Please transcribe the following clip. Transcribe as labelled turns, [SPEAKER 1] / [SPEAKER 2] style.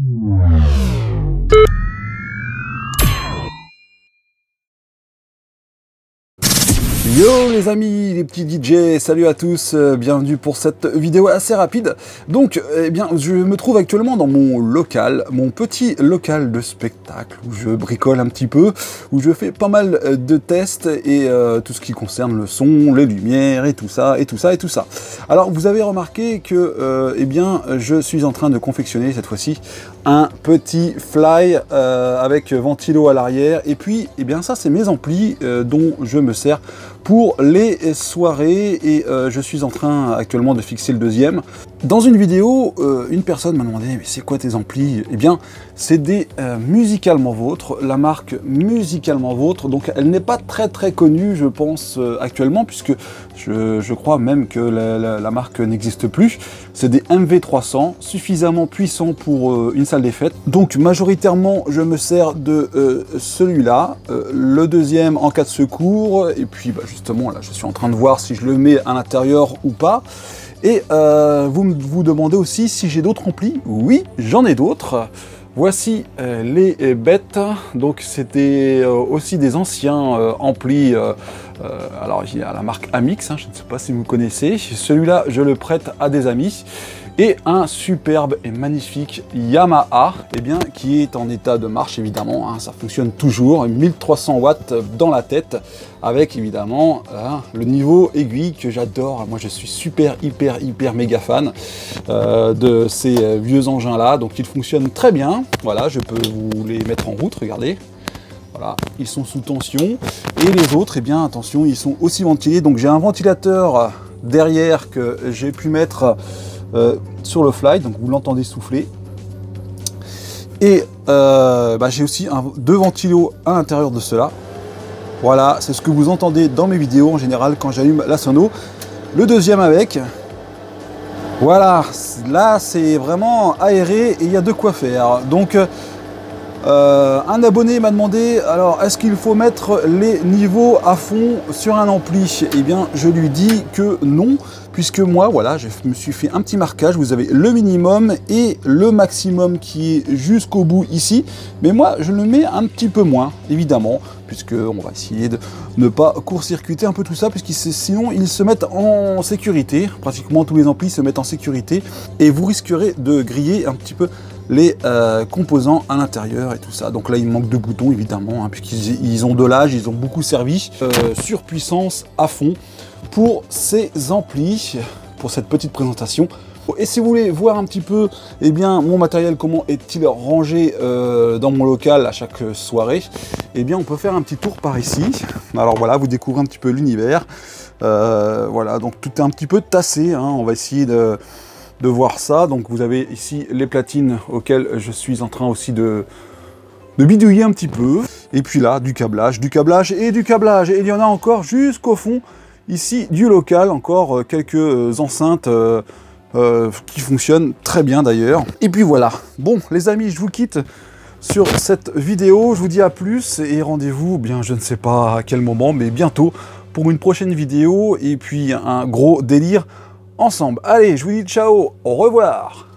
[SPEAKER 1] Yeah. Yo les amis, les petits DJ, salut à tous, euh, bienvenue pour cette vidéo assez rapide. Donc, eh bien, je me trouve actuellement dans mon local, mon petit local de spectacle, où je bricole un petit peu, où je fais pas mal euh, de tests et euh, tout ce qui concerne le son, les lumières et tout ça, et tout ça, et tout ça. Alors, vous avez remarqué que, eh bien, je suis en train de confectionner cette fois-ci un petit fly avec ventilo à l'arrière, et puis, eh bien, ça, c'est mes amplis dont je me sers pour les soirées et euh, je suis en train actuellement de fixer le deuxième. Dans une vidéo, euh, une personne m'a demandé mais c'est quoi tes amplis? Eh bien, c'est des euh, musicalement vôtres, la marque musicalement vôtre. Donc, elle n'est pas très très connue, je pense actuellement, puisque je, crois même que la, marque n'existe plus. C'est des MV300, suffisamment puissants pour une salle des fêtes. Donc, majoritairement, je me sers de celui-là, le deuxième en cas de secours, et puis bah, justement, là, je suis en train de voir si je le mets à l'intérieur ou pas. Et euh, vous vous demandez aussi si j'ai d'autres amplis. Oui, j'en ai d'autres. Voici euh, les bêtes. Donc c'était euh, aussi des anciens amplis. alors il y a la marque Amix, hein, je ne sais pas si vous connaissez. Celui-là, je le prête à des amis et un superbe et magnifique Yamaha, eh bien, qui est en état de marche évidemment, hein, ça fonctionne toujours, 1300 watts dans la tête, avec évidemment hein, le niveau aiguille que j'adore, moi je suis super hyper hyper méga fan euh, de ces vieux engins là, donc ils fonctionnent très bien, voilà, je peux vous les mettre en route, regardez, voilà, ils sont sous tension. Et les autres, eh bien, attention, ils sont aussi ventilés. Donc j'ai un ventilateur derrière que j'ai pu mettre euh, sur le fly, donc vous l'entendez souffler. Et euh, bah, j'ai aussi deux ventilos à l'intérieur de cela. Voilà, c'est ce que vous entendez dans mes vidéos en général quand j'allume la sono. Le deuxième avec. Voilà, là c'est vraiment aéré et il y a de quoi faire. Donc euh, un abonné m'a demandé alors est-ce qu'il faut mettre les niveaux à fond sur un ampli? Eh bien je lui dis que non puisque moi, voilà, je me suis fait un petit marquage. Vous avez le minimum et le maximum qui est jusqu'au bout ici. Mais moi, je le mets un petit peu moins, évidemment, puisque on va essayer de ne pas court-circuiter un peu tout ça, puisque sinon ils se mettent en sécurité. Pratiquement tous les amplis se mettent en sécurité et vous risquerez de griller un petit peu les euh, composants à l'intérieur et tout ça. Donc là, il manque de boutons évidemment, hein, puisqu'ils ont de l'âge, ils ont beaucoup servi. Euh, surpuissance à fond pour ces amplis, pour cette petite présentation. Et si vous voulez voir un petit peu eh bien, mon matériel, comment est-il rangé euh, dans mon local à chaque soirée, eh bien on peut faire un petit tour par ici. Alors voilà, vous découvrez un petit peu l'univers. Euh, voilà, donc tout est un petit peu tassé. Hein. On va essayer de, de, voir ça. Donc vous avez ici les platines auxquelles je suis en train aussi de, bidouiller un petit peu. Et puis là, du câblage, du câblage et du câblage. Et il y en a encore jusqu'au fond Ici, du local, encore euh, quelques euh, enceintes euh, qui fonctionnent très bien d'ailleurs. Et puis voilà. Bon, les amis, je vous quitte sur cette vidéo. Je vous dis à plus et rendez-vous, bien, je ne sais pas à quel moment, mais bientôt pour une prochaine vidéo et puis un gros délire ensemble. Allez, je vous dis ciao, au revoir